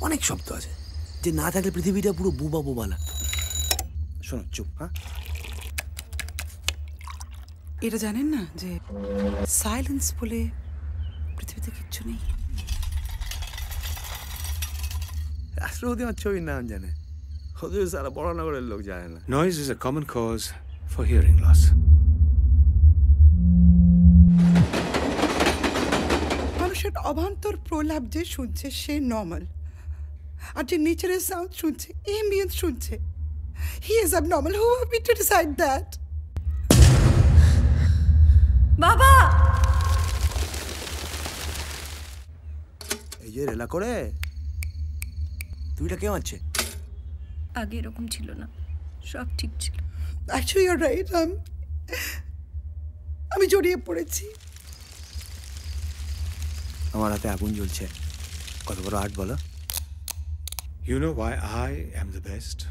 অনেক শব্দ আছে। যে না থাকলে পৃথিবীটা পুরো বোবা বোবা লাগতো। শোনো চুপ হ্যাঁ? এটা জানেন না যে সাইলেন্স বলে পৃথিবীতে কিচ্ছু নেই? রাষ্ট্রপতি আমার ছবির নাম জানে। হয়তো সারা বড়নগরের লোক জানে না। Noise is a common cause for hearing loss. মানুষের অভান্তর প্রলাপ যে শুনছে সে নর্মাল আর যে নেচারের সাউন্ড শুনছে এম্বিয়েন্স শুনছে। He is abnormal who have to decide that বাবা! এই যে রেলা করে তুইটা কেউ আছে আগে এরকম ছিল না সব ঠিক ছিল। অ্যাকচুয়ালি ইউর রাইট আমি জড়িয়ে পড়েছি। আমার হাতে আগুন জ্বলছে। কত বড় আর্ট বলো। You know why I am the best?